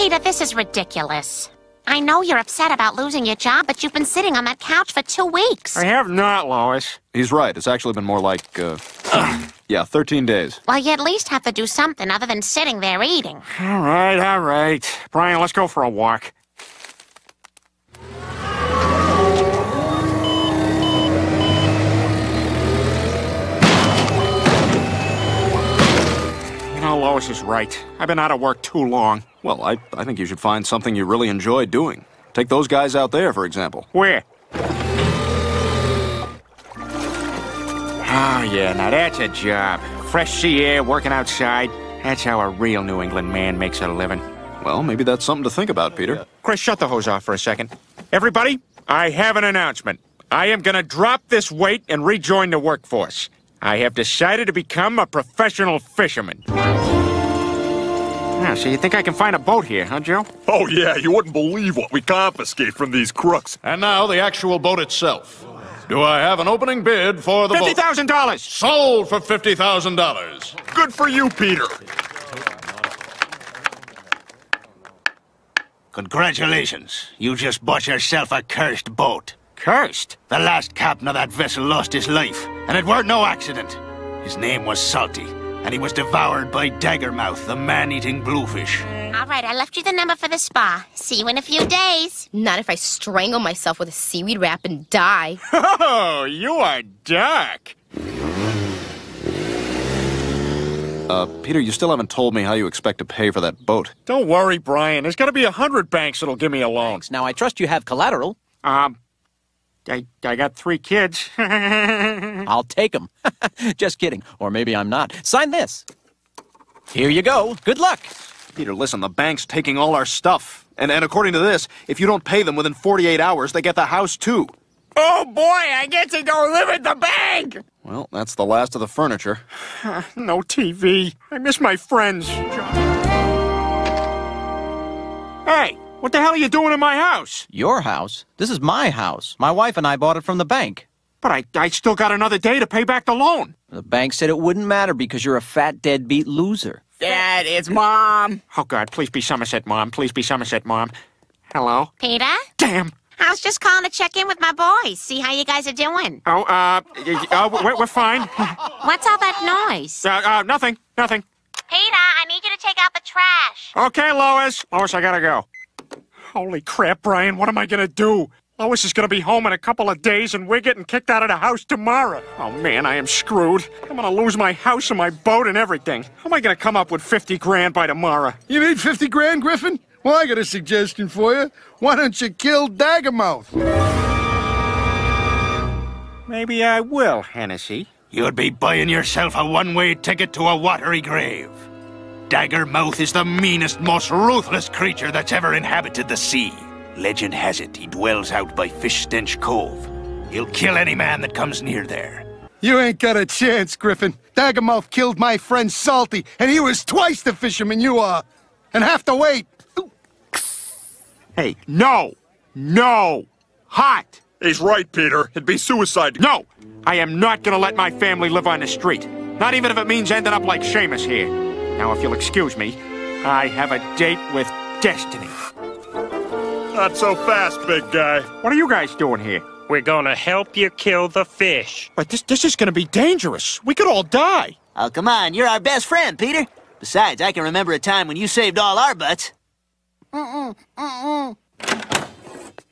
Peter, this is ridiculous. I know you're upset about losing your job, but you've been sitting on that couch for two weeks. I have not, Lois. He's right. It's actually been more like, uh, yeah, 13 days. Well, you at least have to do something other than sitting there eating. All right, all right. Brian, let's go for a walk. You is right. I've been out of work too long. Well, I, I think you should find something you really enjoy doing. Take those guys out there, for example. Where? Oh, yeah, now that's a job. Fresh sea air, working outside. That's how a real New England man makes a living. Well, maybe that's something to think about, Peter. Chris, shut the hose off for a second. Everybody, I have an announcement. I am going to drop this weight and rejoin the workforce. I have decided to become a professional fisherman. Yeah, so you think I can find a boat here, huh, Joe? Oh, yeah, you wouldn't believe what we confiscate from these crooks. And now the actual boat itself. Do I have an opening bid for the boat? $50,000! Sold for $50,000. Good for you, Peter. Congratulations. You just bought yourself a cursed boat. Cursed? The last captain of that vessel lost his life, and it weren't no accident. His name was Salty, and he was devoured by Daggermouth, the man-eating bluefish. All right, I left you the number for the spa. See you in a few days. Not if I strangle myself with a seaweed wrap and die. Oh, you are dark. Uh, Peter, you still haven't told me how you expect to pay for that boat. Don't worry, Brian. There's gonna be a hundred banks that'll give me a loan. Now, I trust you have collateral. Um, I, I got three kids. I'll take them. Just kidding. Or maybe I'm not. Sign this. Here you go. Good luck. Peter, listen, the bank's taking all our stuff. And, and according to this, if you don't pay them within 48 hours, they get the house too. oh boy, I get to go live at the bank! Well, that's the last of the furniture. No TV. I miss my friends. Hey, what the hell are you doing in my house? Your house? This is my house. My wife and I bought it from the bank. But I, I still got another day to pay back the loan. The bank said it wouldn't matter because you're a fat deadbeat loser. Dad, it's Mom. Oh, God, please be Somerset, Mom. Please be Somerset, Mom. Hello? Peter? Damn! I was just calling to check in with my boys, see how you guys are doing. Oh, uh, y- uh we're, we're fine. Uh, What's all that noise? uh, nothing, nothing. Peter, I need you to take out the trash. Okay, Lois. Lois, I gotta go. Holy crap, Brian, what am I gonna do? Lois is gonna be home in a couple of days, and we're getting kicked out of the house tomorrow. Oh man, I am screwed. I'm gonna lose my house and my boat and everything. How am I gonna come up with 50 grand by tomorrow? You need 50 grand, Griffin? Well, I got a suggestion for you. Why don't you kill Daggermouth? Maybe I will, Hennessy. You'd be buying yourself a one-way ticket to a watery grave. Daggermouth is the meanest, most ruthless creature that's ever inhabited the sea. Legend has it he dwells out by Fish Stench Cove. He'll kill any man that comes near there. You ain't got a chance, Griffin. Daggermouth killed my friend Salty, and he was twice the fisherman you are. And have to wait. Hey, no! No! Hot! He's right, Peter. It'd be suicide. No! I am not gonna let my family live on the street. Not even if it means ending up like Seamus here. Now, if you'll excuse me, I have a date with Destiny. Not so fast, big guy. What are you guys doing here? We're gonna help you kill the fish. But this this is gonna be dangerous. We could all die. Oh, come on. You're our best friend, Peter. Besides, I can remember a time when you saved all our butts.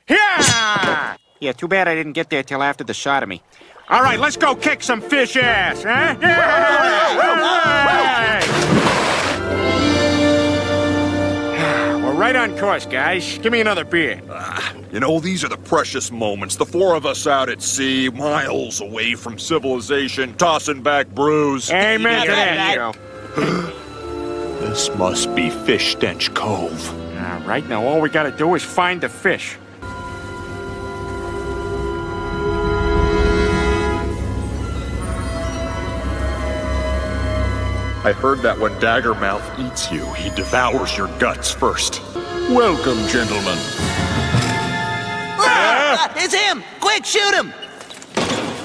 Yeah! Yeah, too bad I didn't get there till after the sodomy. All right, let's go kick some fish ass, huh? Yeah! Right on course, guys. Give me another beer. Ah, you know, these are the precious moments. The four of us out at sea, miles away from civilization, tossing back brews. Amen to that. This must be Fish Stench Cove. All right, now all we gotta do is find the fish. I heard that when Daggermouth eats you, he devours your guts first. Welcome, gentlemen. Ah, ah! it's him! Quick, shoot him!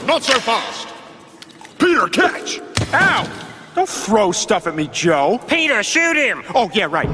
Not so fast! Peter, catch! Ow! Don't throw stuff at me, Joe. Peter, shoot him! Oh, yeah, right.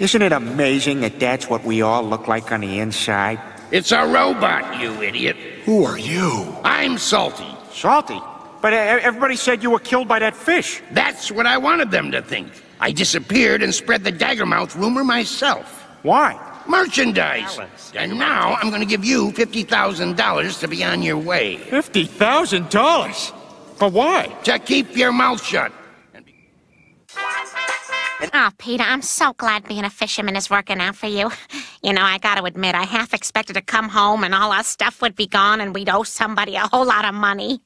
Isn't it amazing that that's what we all look like on the inside? It's a robot, you idiot. Who are you? I'm Salty. Salty? But uh, everybody said you were killed by that fish. That's what I wanted them to think. I disappeared and spread the Daggermouth rumor myself. Why? Merchandise. And now I'm going to give you $50,000 to be on your way. $50,000? But why? To keep your mouth shut. Oh, Peter, I'm so glad being a fisherman is working out for you. You know, I gotta admit, I half expected to come home and all our stuff would be gone and we'd owe somebody a whole lot of money.